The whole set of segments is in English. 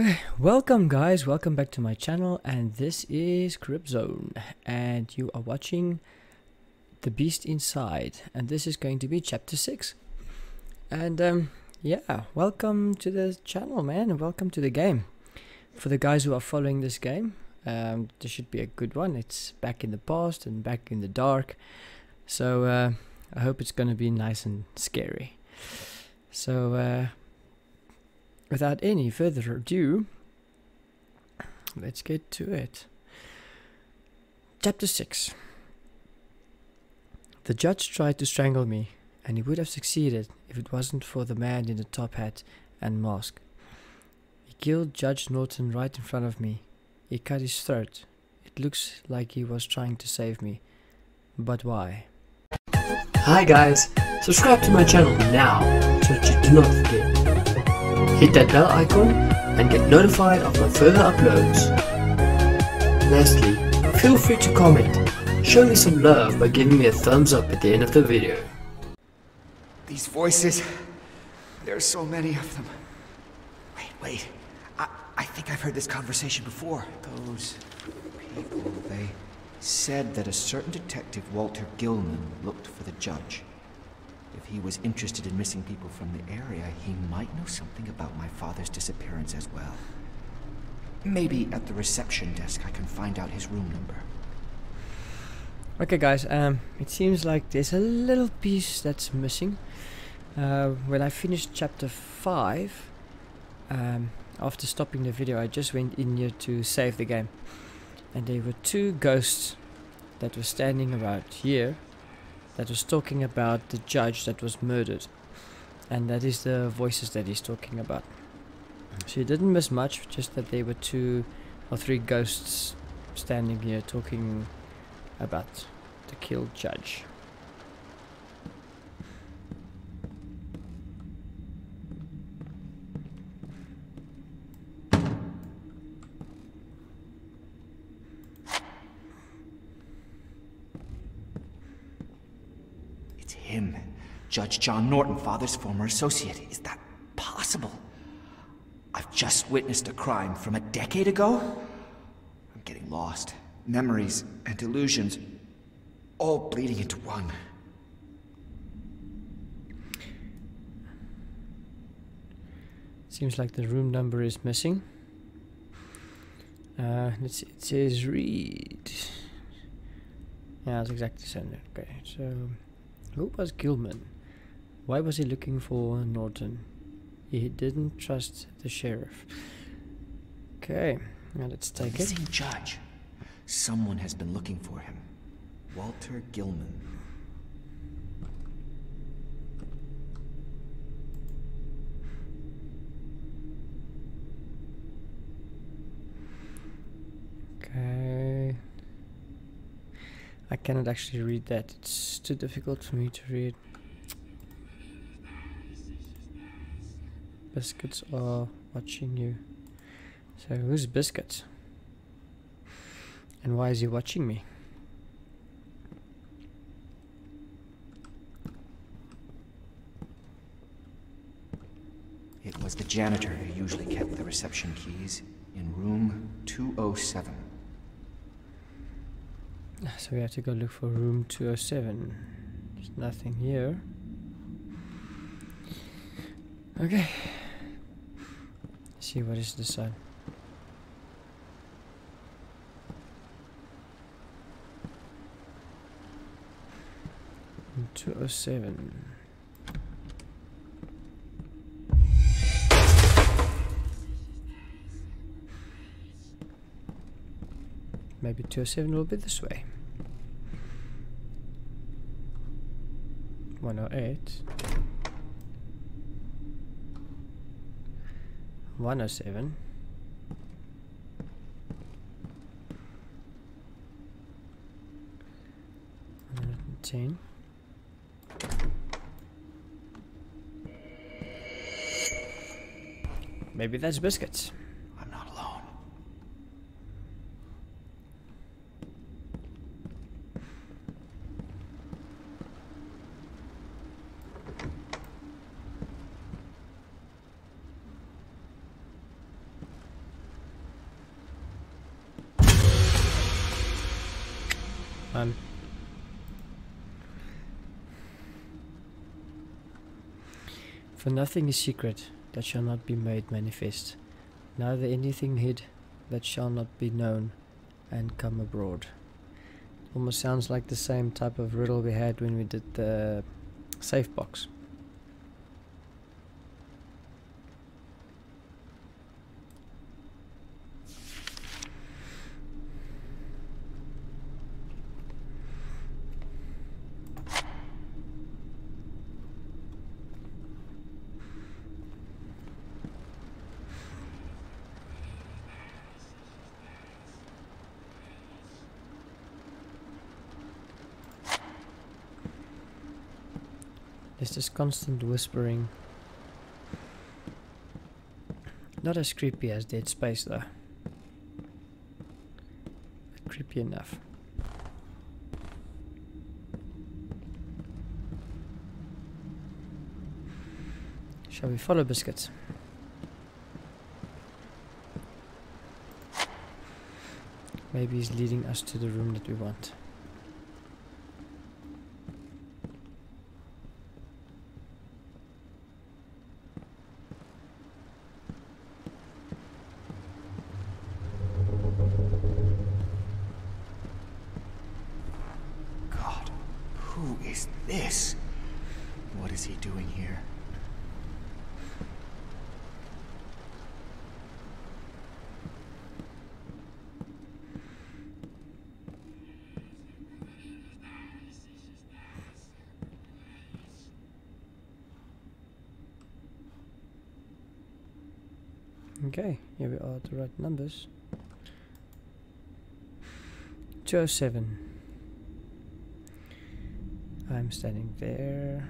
Welcome guys, welcome back to my channel and this is CriPt ZoNe and you are watching The Beast Inside and this is going to be chapter 6 and um, yeah, welcome to the channel man and welcome to the game. For the guys who are following this game, um, this should be a good one. It's back in the past and back in the dark so uh, I hope it's gonna be nice and scary. So uh, without any further ado, let's get to it. Chapter 6 The judge tried to strangle me, and he would have succeeded if it wasn't for the man in the top hat and mask. He killed Judge Norton right in front of me. He cut his throat. It looks like he was trying to save me. But why? Hi guys, subscribe to my channel now so that you do not forget. Hit that bell icon and get notified of my further uploads. Lastly, feel free to comment. Show me some love by giving me a thumbs up at the end of the video. These voices, there are so many of them. Wait, wait. I, I think I've heard this conversation before. Those people, they said that a certain detective, Walter Gilman, looked for the judge. If he was interested in missing people from the area, he might know something about my father's disappearance as well. Maybe at the reception desk I can find out his room number. Okay guys, um, it seems like there's a little piece that's missing. Uh, when I finished chapter 5, um, after stopping the video I just went in here to save the game. And there were two ghosts that were standing around here that was talking about the judge that was murdered. And that is the voices that he's talking about. So you didn't miss much, just that there were two or three ghosts standing here talking about the killed judge. It's him. Judge John Norton, father's former associate. Is that possible? I've just witnessed a crime from a decade ago? I'm getting lost. Memories and delusions, all bleeding into one. Seems like the room number is missing. Uh, it says read. Yeah, it's exactly the same. Okay, so who was Gilman? Why was he looking for Norton? He didn't trust the sheriff. Okay, now let's take it. missing judge. Someone has been looking for him. Walter Gilman. Okay. I cannot actually read that. It's too difficult for me to read. Biscuits are watching you. So who's Biscuits? And why is he watching me? It was the janitor who usually kept the reception keys in room 207. So we have to go look for room 207. There's nothing here. Okay. See what is this side. 207. Maybe 207 will be this way. 108 107 110 Maybe that's biscuits. I'm not alone. For nothing is secret that shall not be made manifest, neither anything hid that shall not be known and come abroad. Almost sounds like the same type of riddle we had when we did the safe box. There's this constant whispering. Not as creepy as Dead Space though. But creepy enough. Shall we follow Biscuits? Maybe he's leading us to the room that we want. God, who is this? What is he doing here? Okay, here we are the right numbers. 207. I'm standing there.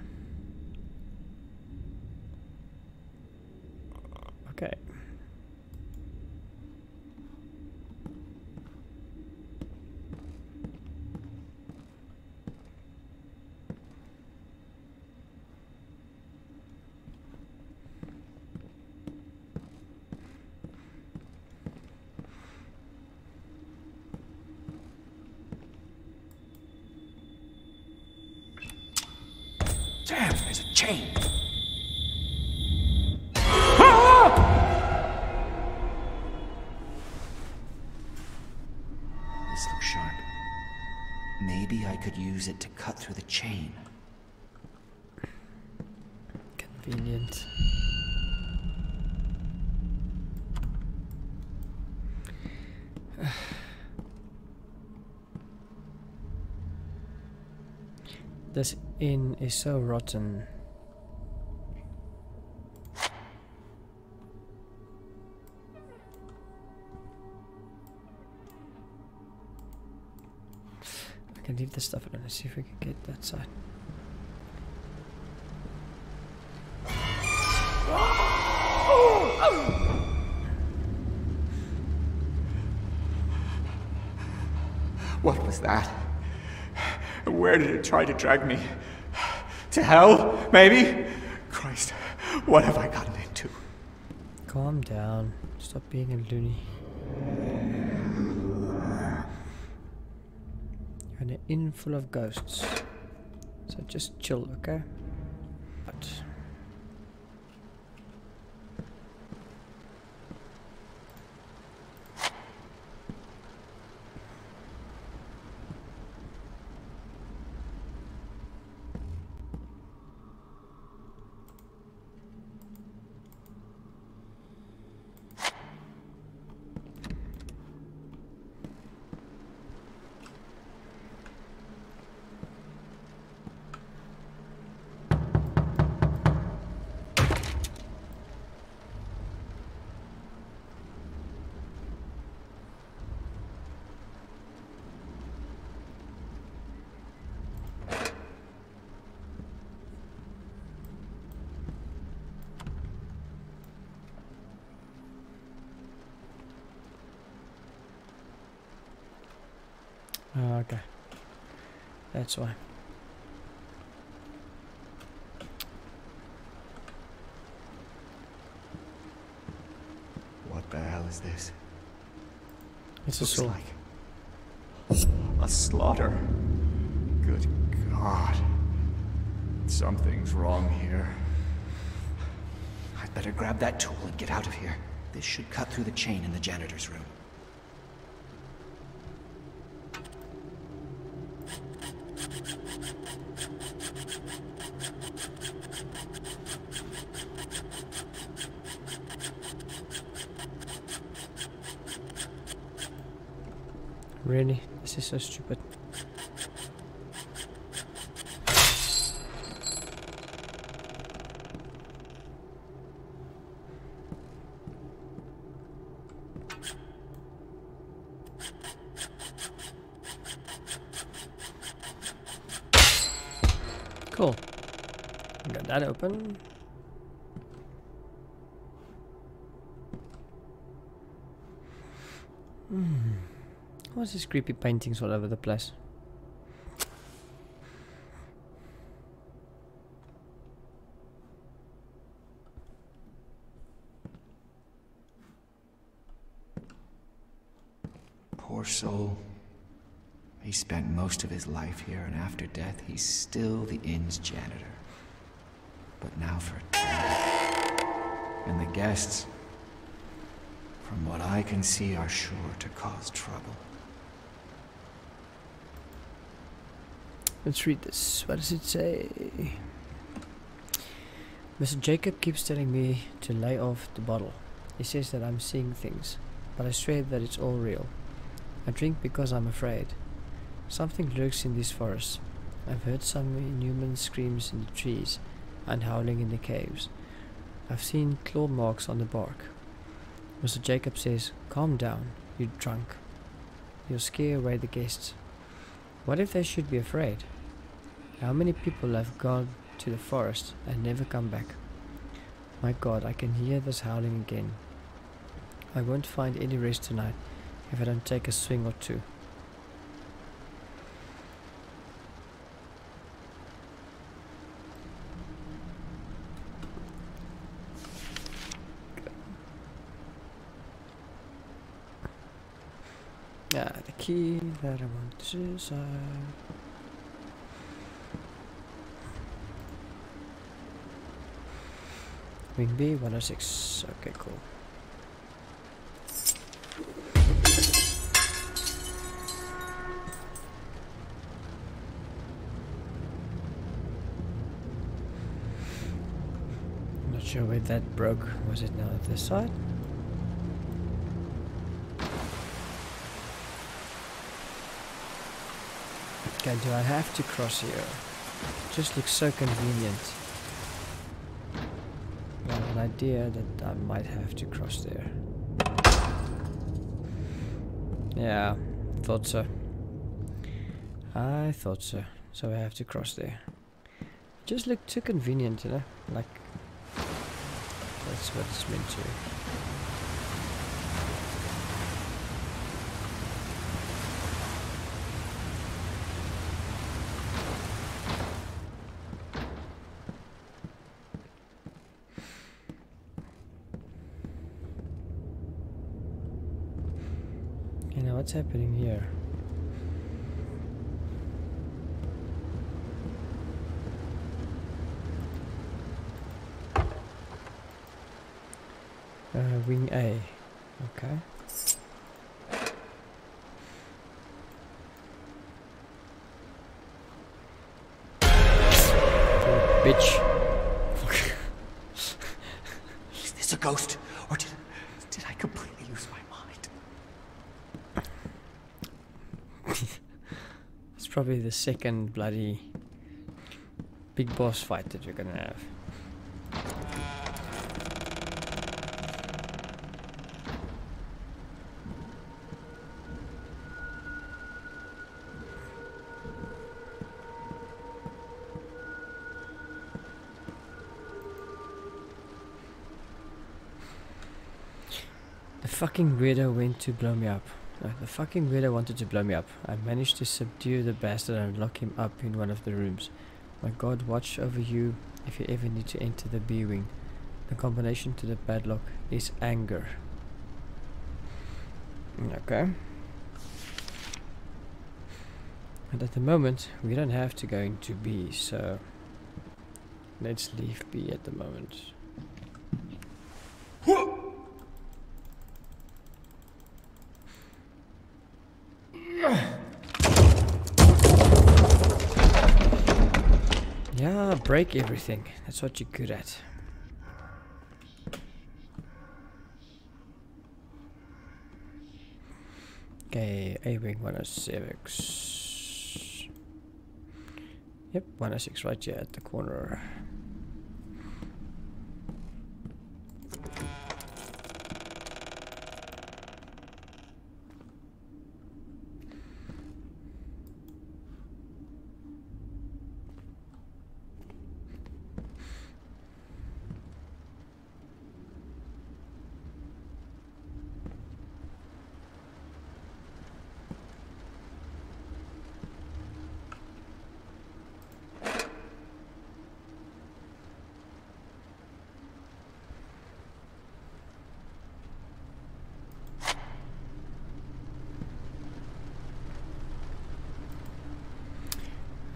This inn is so rotten. I can leave this stuff alone. Let's see if we can get that side. What was that? Where did it try to drag me? To hell, maybe? Christ, what have I gotten into? Calm down. Stop being a loony. You're in an inn full of ghosts. So just chill, okay? But Oh, okay. That's why. What the hell is this? It's a Looks like a slaughter. Good God. Something's wrong here. I'd better grab that tool and get out of here. This should cut through the chain in the janitor's room. Really? This is so stupid. Cool. Got that open. Hmm. What's these creepy paintings all over the place? Poor soul. He spent most of his life here, and after death, he's still the inn's janitor. But now for eternity. And the guests, from what I can see, are sure to cause trouble. Let's read this. What does it say? Mr. Jacob keeps telling me to lay off the bottle. He says that I'm seeing things, but I swear that it's all real. I drink because I'm afraid. Something lurks in these forests. I've heard some inhuman screams in the trees and howling in the caves. I've seen claw marks on the bark. Mr. Jacob says, Calm down, you drunk. You'll scare away the guests. What if they should be afraid? How many people have gone to the forest and never come back? My god, I can hear this howling again. I won't find any rest tonight if I don't take a swing or two. Yeah, the key that I want to side. Wing B 106. Okay, cool. Not sure where that broke. Was it now at this side? Okay, do I have to cross here? Just looks so convenient. I have an idea that I might have to cross there. Yeah, thought so. I thought so. So I have to cross there. Just looked too convenient, you know? Like, that's what it's meant to. You know, what's happening here? Uh, wing A. Okay. Oh, bitch. Is this a ghost? Or did, did I completely lose my mind? It's probably the second bloody big boss fight that we're gonna have. The fucking weirdo went to blow me up. No, the fucking weirdo wanted to blow me up. I managed to subdue the bastard and lock him up in one of the rooms. My god, watch over you if you ever need to enter the B wing. The combination to the padlock is anger. Okay. And at the moment, we don't have to go into B, so let's leave B at the moment. Yeah, break everything. That's what you're good at. Okay, A-Wing 106. Yep, 106 right here at the corner.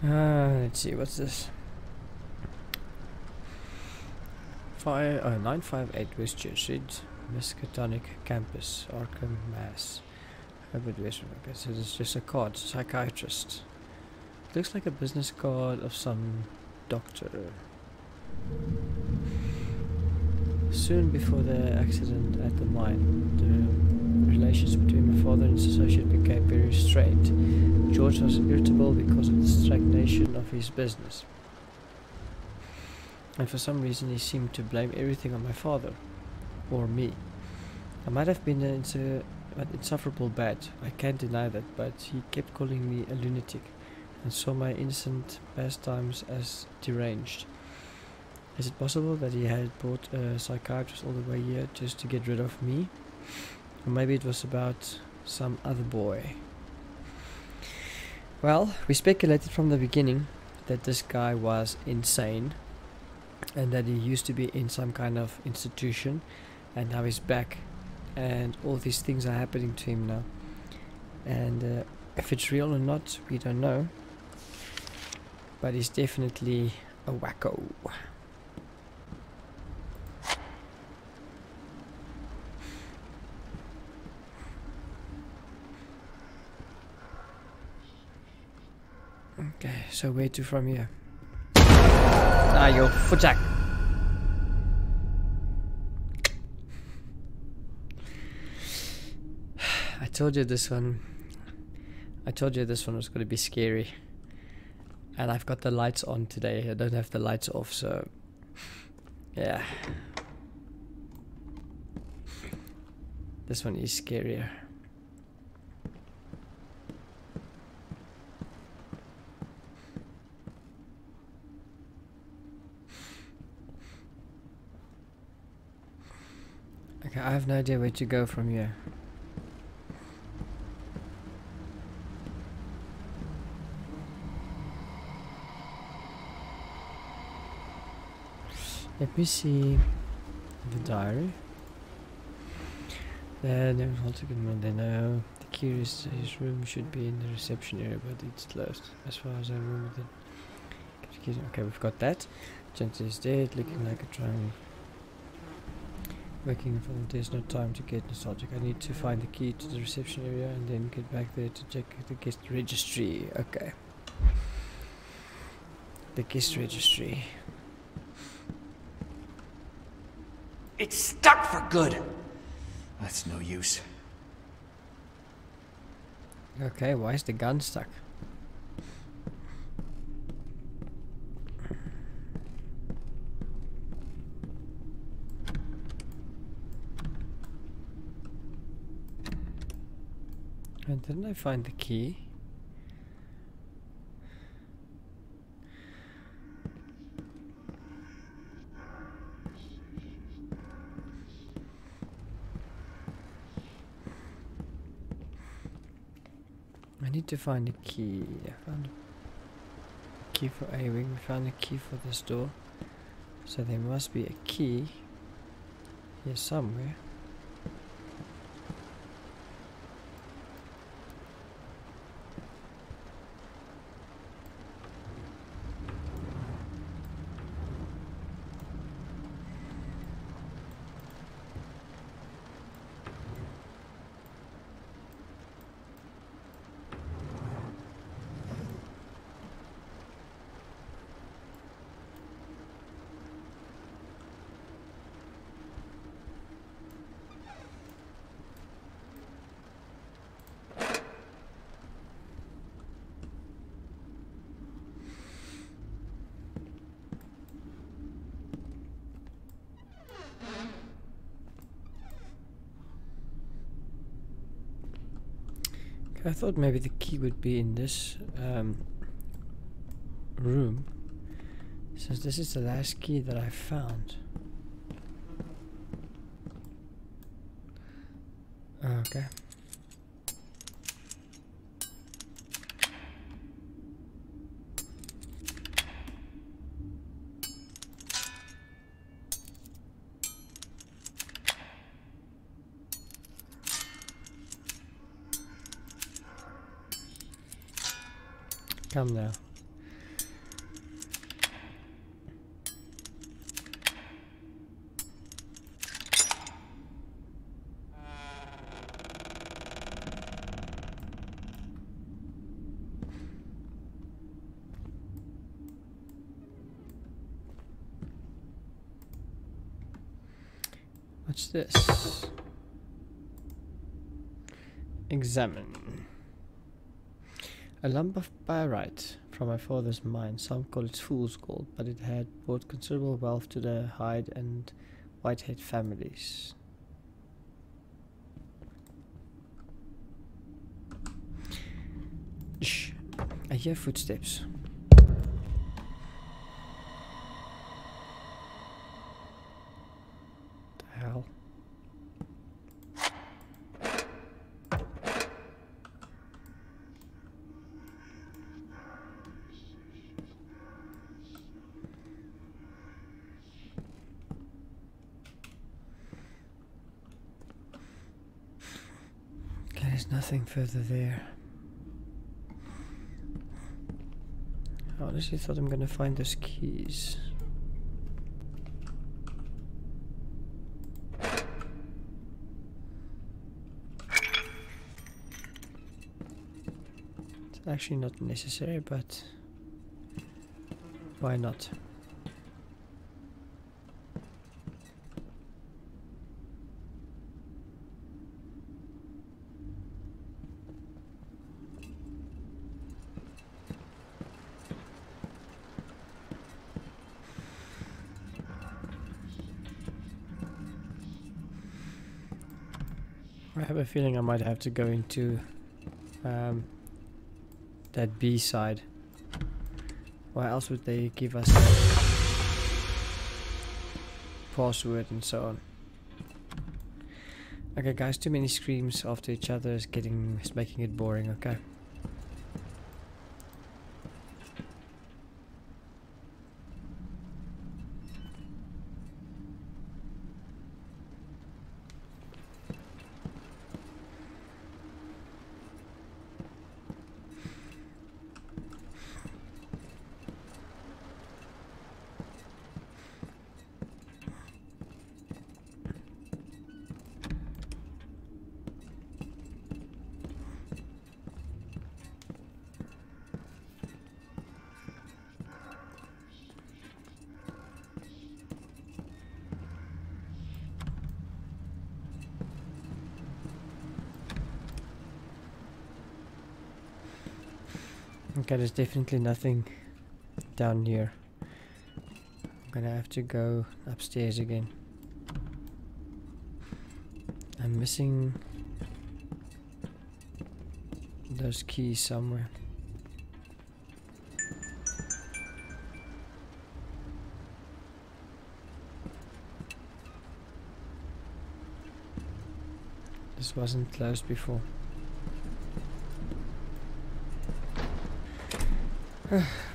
Uh, let's see, what's this? Five, uh, 958 West Church Street, Miskatonic Campus, Arkham, Mass. Herbert Western. Okay, so this is just a card, psychiatrist. Looks like a business card of some doctor. Soon before the accident at the mine, the relations between my father and his associate became very strained. George was irritable because of the stagnation of his business. And for some reason he seemed to blame everything on my father. Or me. I might have been an insu- an insufferable bad, I can't deny that, but he kept calling me a lunatic and saw my innocent pastimes as deranged. Is it possible that he had brought a psychiatrist all the way here just to get rid of me? Or maybe it was about some other boy. Well, we speculated from the beginning that this guy was insane and that he used to be in some kind of institution and now he's back and all these things are happening to him now. And uh, if it's real or not, we don't know. But he's definitely a wacko. Okay, so where to from here? Ah, your footjack. I told you this one. I told you this one was going to be scary. And I've got the lights on today. I don't have the lights off, so yeah. This one is scarier. Okay, I have no idea where to go from here. Let me see the diary. There, never halted when they know. The key is his room should be in the reception area, but it's closed. As far as I remember, okay, we've got that. Is dead, looking like a triangle. Waking from there's no time to get nostalgic. I need to find the key to the reception area and then get back there to check the guest registry. Okay. The guest registry. It's stuck for good. That's no use. Okay, why is the gun stuck? And didn't I find the key? I need to find a key. I found a key for A wing. We found a key for this door. So there must be a key here somewhere. I thought maybe the key would be in this um, room, since this is the last key that I found. Okay. Come now. What's this? Examine. A lump of pyrite from my father's mine. Some call it fool's gold, but it had brought considerable wealth to the Hyde and Whitehead families. Shh. I hear footsteps. The hell? Okay, there's nothing further there. I honestly thought I'm gonna find those keys. It's actually not necessary, but why not? A feeling I might have to go into um, that B side. Why else would they give us password and so on? Okay, guys, too many screams after each other is getting is making it boring. Okay. Okay, there's definitely nothing down here. I'm gonna have to go upstairs again. I'm missing those keys somewhere. This wasn't closed before.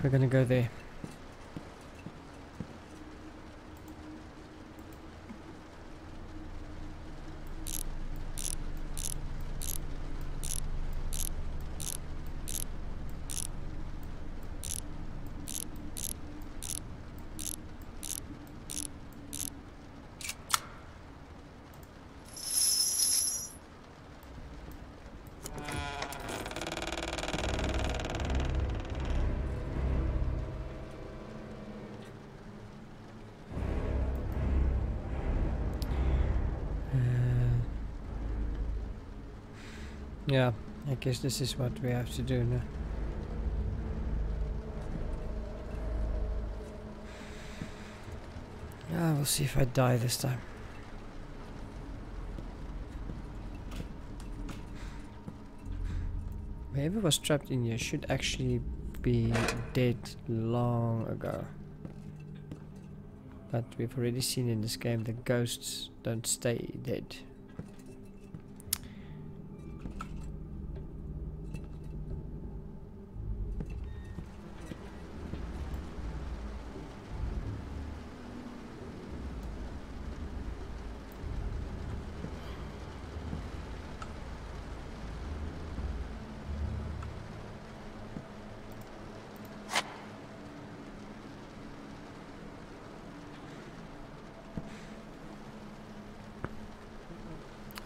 We're gonna go there. Uh, yeah, I guess this is what we have to do now. Yeah, we'll see if I die this time. Whoever was trapped in here should actually be dead long ago. But we've already seen in this game the ghosts don't stay dead.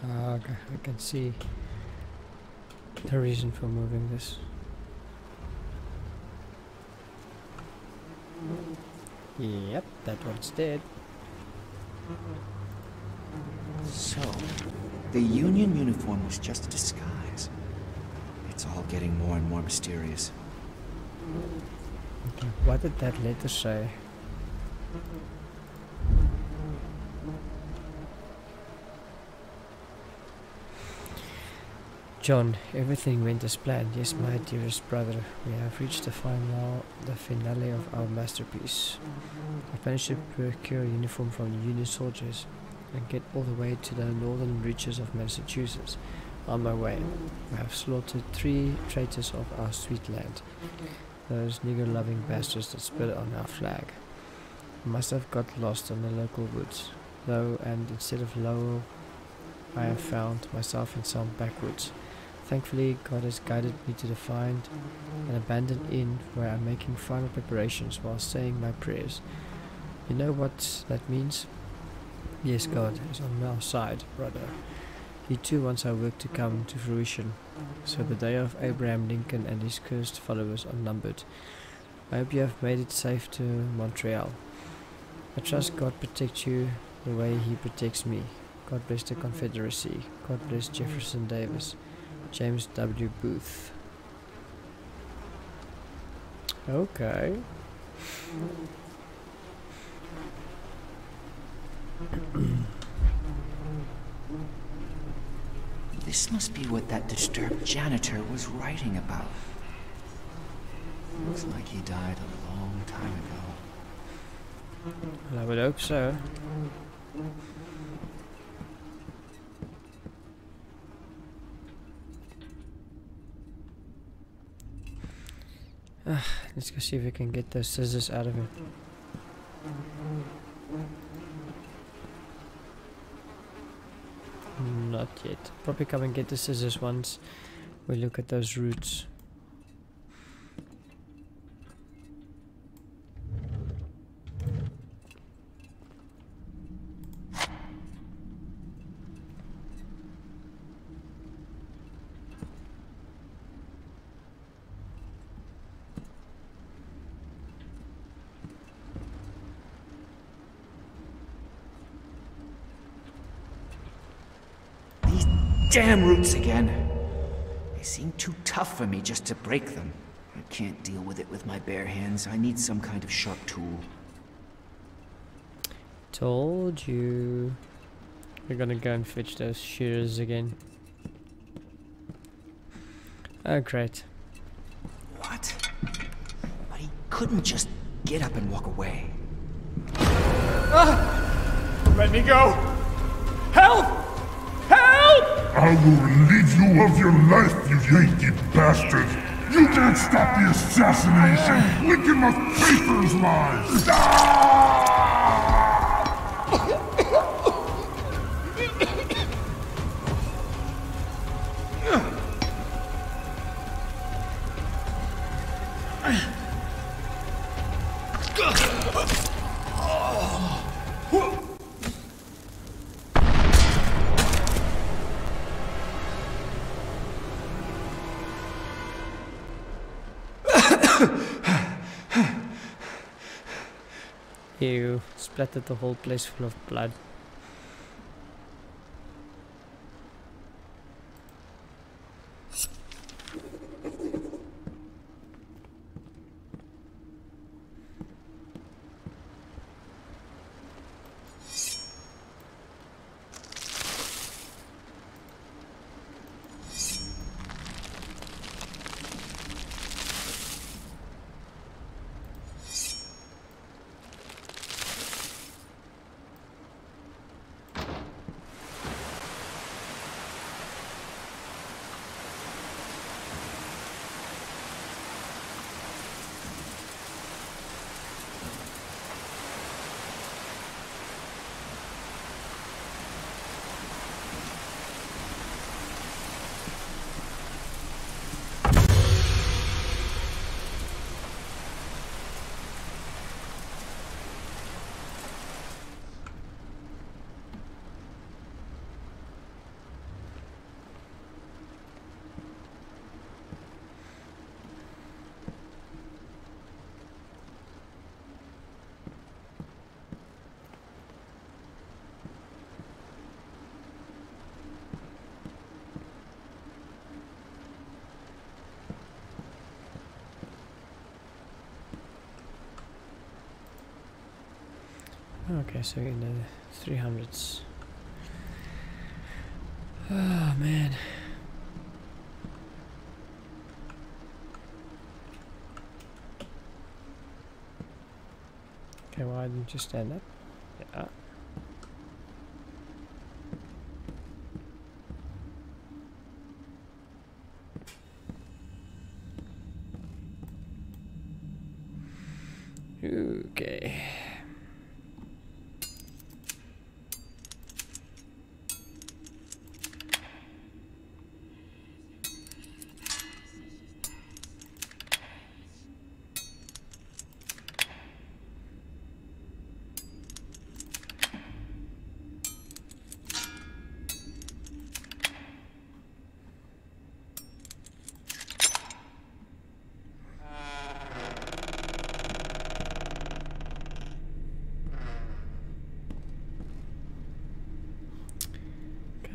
Ah, okay, I can see the reason for moving this. Yep, that one's dead. So, the Union uniform was just a disguise. It's all getting more and more mysterious. Okay, what did that letter say? John, everything went as planned. Yes, my dearest brother, we have reached the final, the finale of our masterpiece. I managed to procure a uniform from the Union soldiers and get all the way to the northern reaches of Massachusetts. On my way, I have slaughtered three traitors of our sweet land, those nigger-loving bastards that spit on our flag. Must have got lost in the local woods, though, and instead of Lowell, I have found myself in some backwoods. Thankfully, God has guided me to the find an abandoned inn where I'm making final preparations while saying my prayers. You know what that means? Yes, God is on our side, brother. He too wants our work to come to fruition, so the day of Abraham Lincoln and his cursed followers are numbered. I hope you have made it safe to Montreal. I trust God protects you the way He protects me. God bless the Confederacy. God bless Jefferson Davis. James W. Booth. Okay. This must be what that disturbed janitor was writing about. Looks like he died a long time ago. Well, I would hope so. Ah, let's go see if we can get those scissors out of him. Not yet. Probably come and get the scissors once we look at those roots. These damn roots again. They seem too tough for me just to break them. I can't deal with it with my bare hands. I need some kind of sharp tool. Told you. We're gonna go and fetch those shears again. Oh, great. What? But he couldn't just get up and walk away. Ah! Let me go! I will relieve you of your life, you Yankee bastard! You can't stop the assassination! Lincoln must pay for his lies! Ah! Splattered the whole place full of blood. Okay, so in the 300s. Oh man. Okay, why didn't you stand up? Yeah. Okay.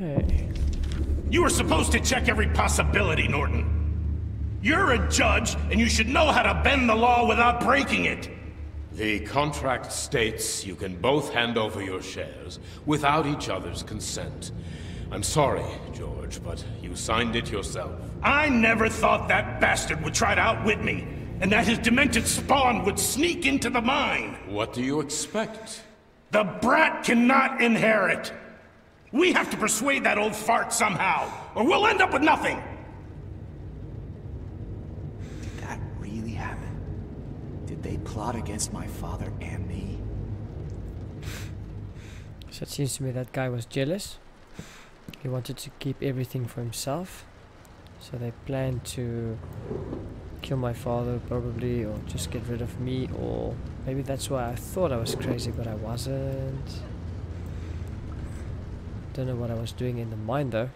Okay. You were supposed to check every possibility, Norton. You're a judge, and you should know how to bend the law without breaking it. The contract states you can both hand over your shares without each other's consent. I'm sorry, George, but you signed it yourself. I never thought that bastard would try to outwit me, and that his demented spawn would sneak into the mine. What do you expect? The brat cannot inherit. We have to persuade that old fart somehow, or we'll end up with nothing. Did that really happen? Did they plot against my father and me? So it seems to me that guy was jealous. He wanted to keep everything for himself. So they planned to kill my father probably or just get rid of me or maybe that's why I thought I was crazy but I wasn't. Don't know what I was doing in the mine though.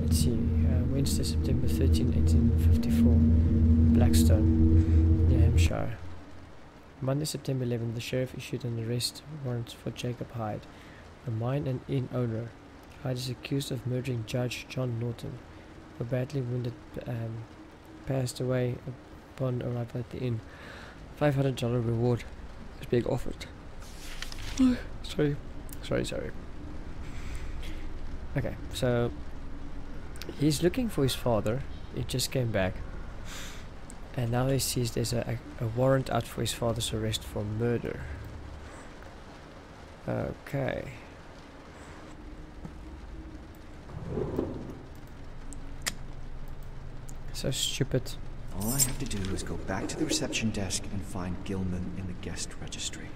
Let's see, uh, Wednesday, September 13, 1854, Blackstone, New Hampshire. Monday, September 11, the sheriff issued an arrest warrant for Jacob Hyde, a mine and inn owner. Hyde is accused of murdering Judge John Norton. A badly wounded um, passed away upon arrival at the inn. $500 reward is being offered. sorry, sorry, sorry. Okay, so he's looking for his father. He just came back. And now he sees there's a, a, a warrant out for his father's arrest for murder. Okay. So stupid. All I have to do is go back to the reception desk and find Gilman in the guest registry.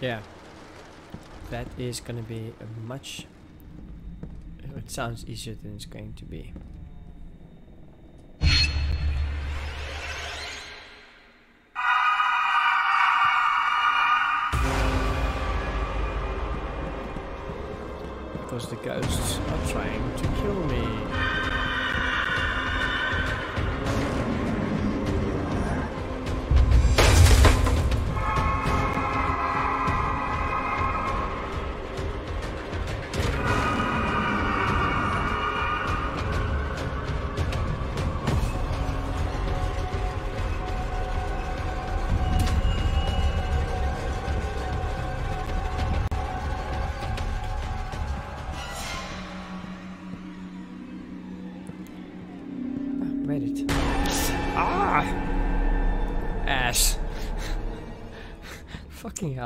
Yeah. That is gonna be a much. It sounds easier than it's going to be. Because the ghosts are trying to kill me.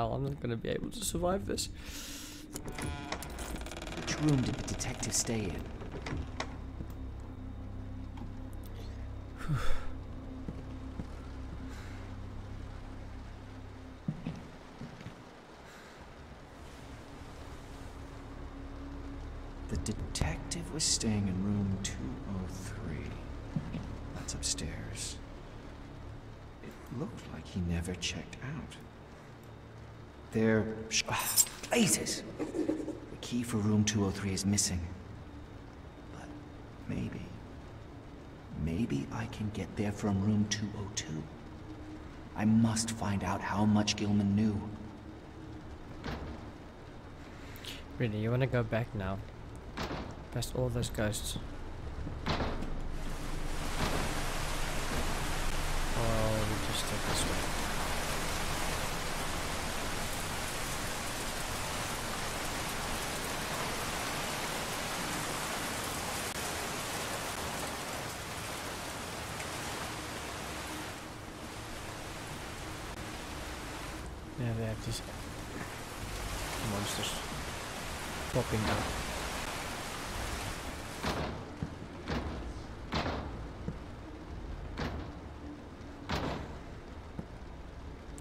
Hell, I'm not gonna be able to survive this. Which room did the detective stay in? The detective was staying in room 203. That's upstairs. It looked like he never checked out. There. sh- ah, blazes! The key for room 203 is missing. But maybe. Maybe I can get there from room 202. I must find out how much Gilman knew. Really, you wanna go back now? Past all those ghosts. Or we just take this way. Yeah, they have these monsters popping out.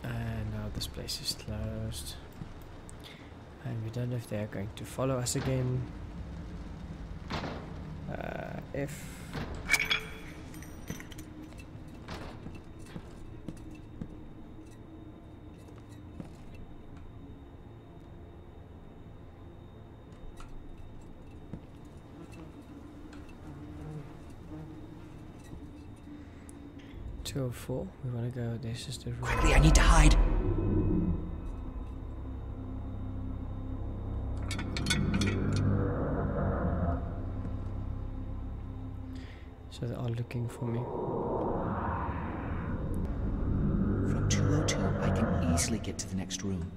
And now this place is closed. If they're going to follow us again. Uh, if. Two oh four. We want to go. This is the room. Quickly, I need to hide. Looking for me. From 202, I can easily get to the next room.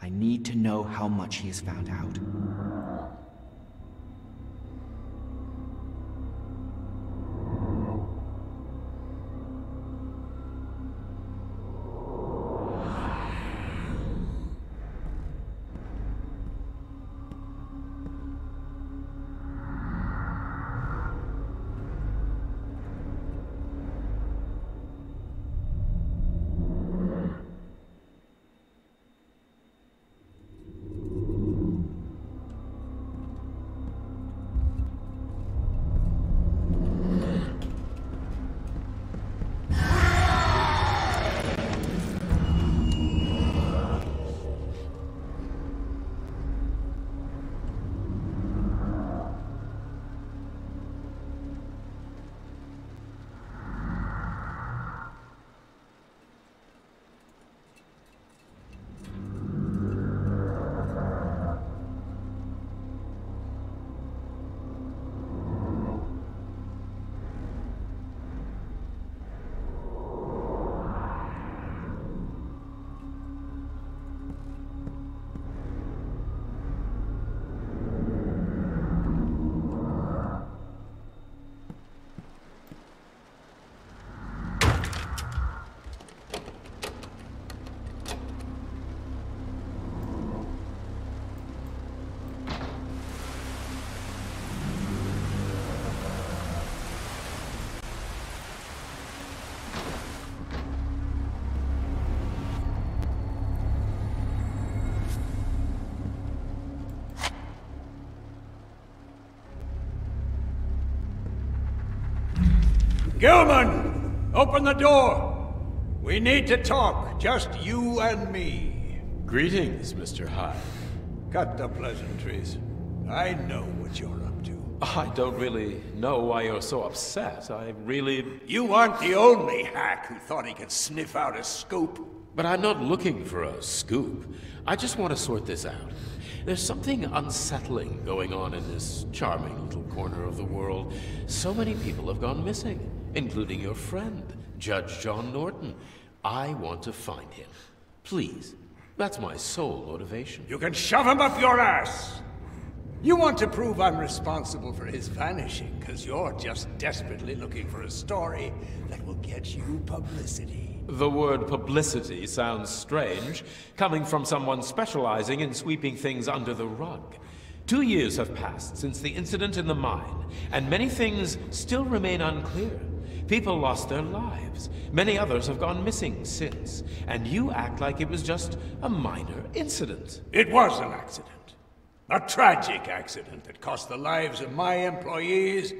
I need to know how much he has found out. Gilman! Open the door! We need to talk, just you and me. Greetings, Mr. Hyde. Cut the pleasantries. I know what you're up to. I don't really know why you're so upset. I really... You aren't the only hack who thought he could sniff out a scoop. But I'm not looking for a scoop. I just want to sort this out. There's something unsettling going on in this charming little corner of the world. So many people have gone missing, including your friend, Judge John Norton. I want to find him. Please. That's my sole motivation. You can shove him up your ass! You want to prove I'm responsible for his vanishing, because you're just desperately looking for a story that will get you publicity. The word publicity sounds strange, coming from someone specializing in sweeping things under the rug. Two years have passed since the incident in the mine, and many things still remain unclear. People lost their lives. Many others have gone missing since. And you act like it was just a minor incident. It was an accident. A tragic accident that cost the lives of my employees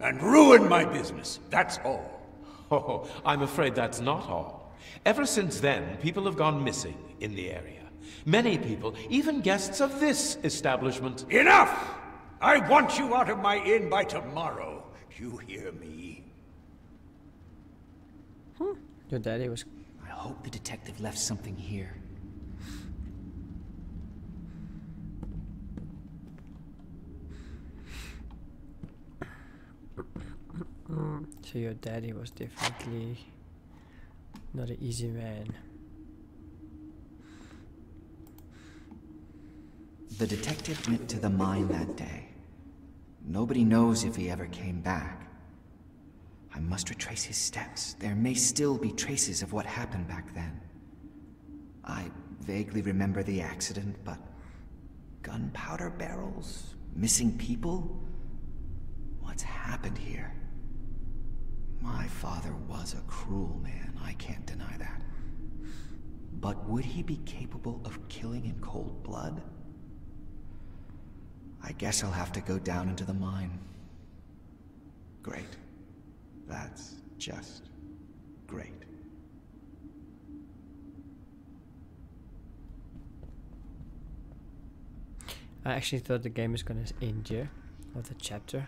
and ruined my business. That's all. Oh, I'm afraid that's not all. Ever since then, people have gone missing in the area. Many people, even guests of this establishment. Enough! I want you out of my inn by tomorrow. You hear me? Your daddy was. I hope the detective left something here. So your daddy was definitely not an easy man. The detective went to the mine that day. Nobody knows if he ever came back. I must retrace his steps. There may still be traces of what happened back then. I vaguely remember the accident, but gunpowder barrels? Missing people? What's happened here? My father was a cruel man, I can't deny that. But would he be capable of killing in cold blood? I guess I'll have to go down into the mine. Great. That's just great. I actually thought the game was gonna end here, or the chapter.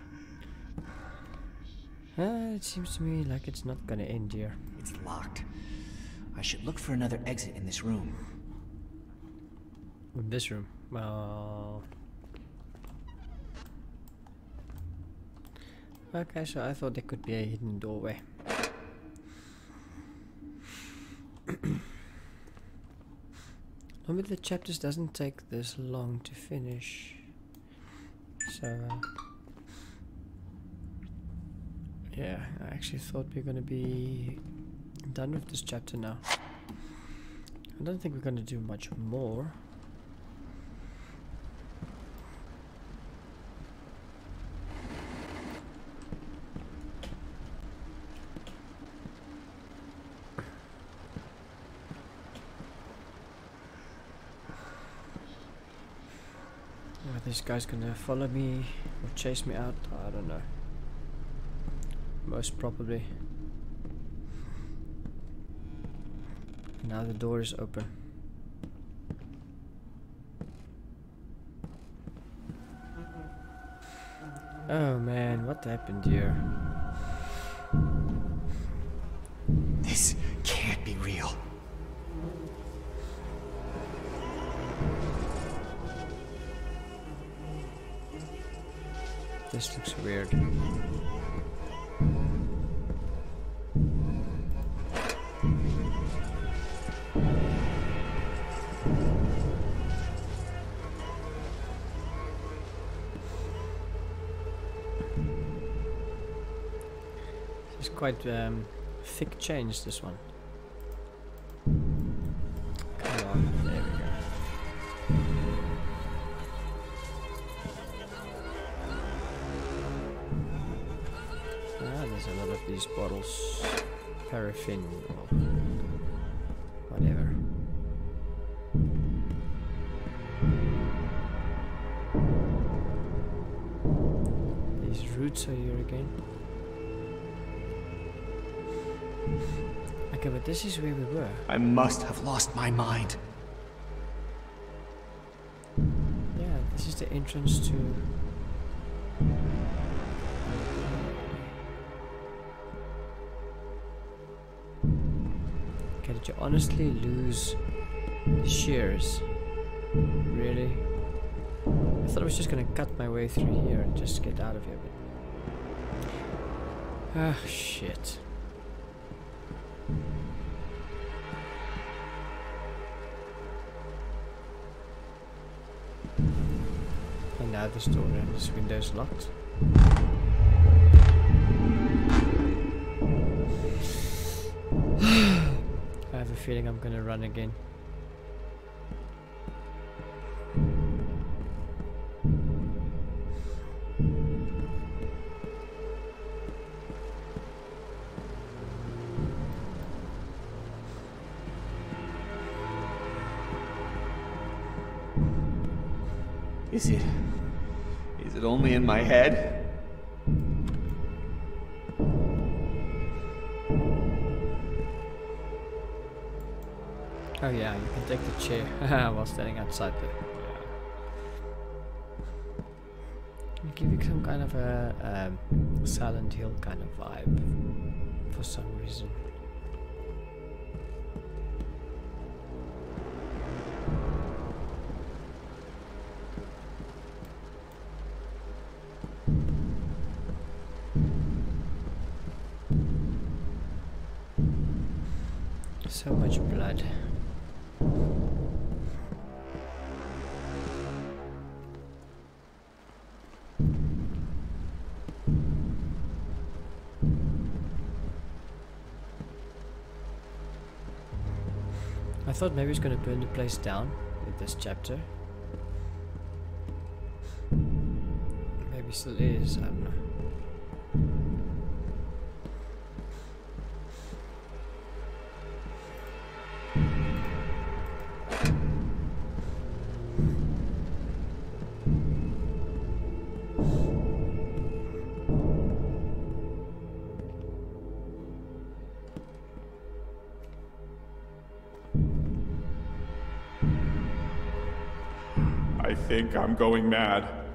Uh, it seems to me like it's not gonna end here. It's locked. I should look for another exit in this room. In this room. Well. Okay, so I thought there could be a hidden doorway. Normally the chapters doesn't take this long to finish. So uh, yeah, I actually thought we are gonna be done with this chapter now. I don't think we're gonna do much more. Are this guy's gonna follow me or chase me out? I don't know. Most probably. Now the door is open. Oh man, what happened here? This looks weird. It's quite um, thick change, this one. Paraffin or whatever. These roots are here again. Okay, but this is where we were. I must have lost my mind. Yeah, this is the entrance to. You honestly lose the shears? Really? I thought I was just gonna cut my way through here and just get out of here, but. Ah, shit. And now this door and this window's locked. have a feeling I'm gonna run again. Is it... Is it only in my head? Chair while standing outside the. Yeah. Give you some kind of a um, Silent Hill kind of vibe for some reason. Thought maybe it's gonna burn the place down with this chapter. Maybe still is, I don't know. Think I'm going mad.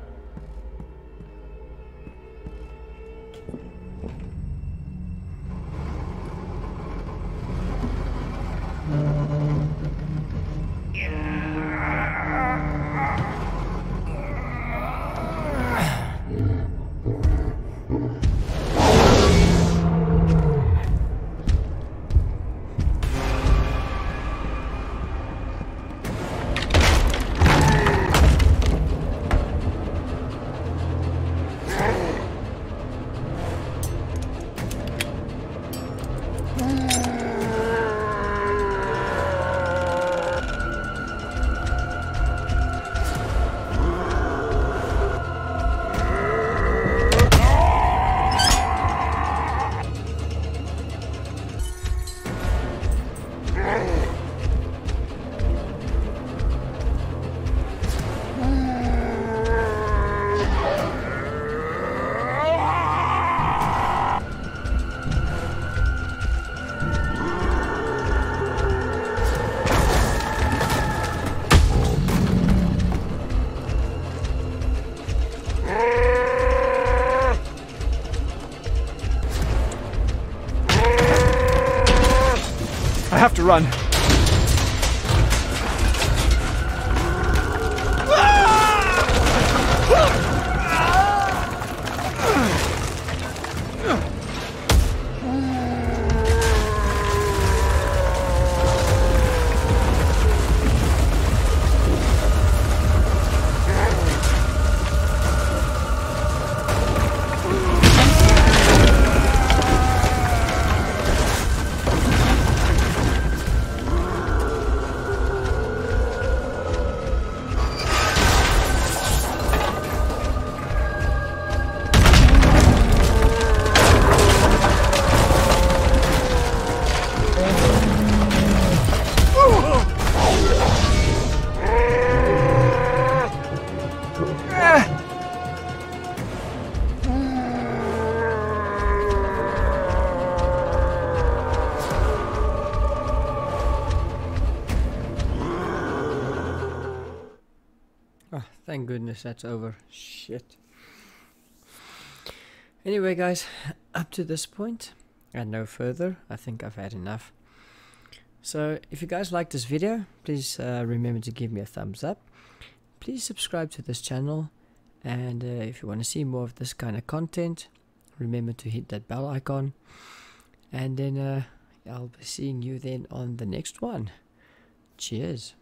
Have to run. Goodness that's over. Shit. Anyway, guys, up to this point and no further, I think I've had enough. So, if you guys like this video, please uh, remember to give me a thumbs up. Please subscribe to this channel, and uh, if you want to see more of this kind of content, remember to hit that bell icon. And then uh, I'll be seeing you then on the next one. Cheers.